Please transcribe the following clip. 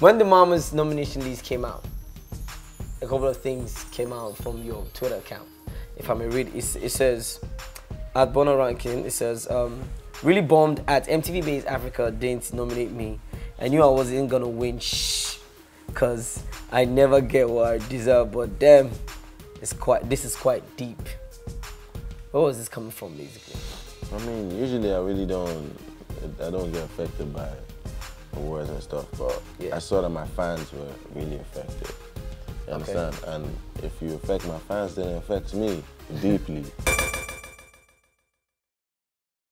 when the MAMAs nomination list came out, a couple of things came out from your Twitter account. If I may read, it, it says at Bono Ranking, it says um, really bombed at MTV Base Africa didn't nominate me. I knew I wasn't gonna win, shh, cause I never get what I deserve. But damn, it's quite. This is quite deep. Where was this coming from, basically? I mean, usually I really don't, I don't get affected by awards and stuff, but Yeah. I saw that my fans were really affected. You understand? And if you affect my fans, then it affects me deeply.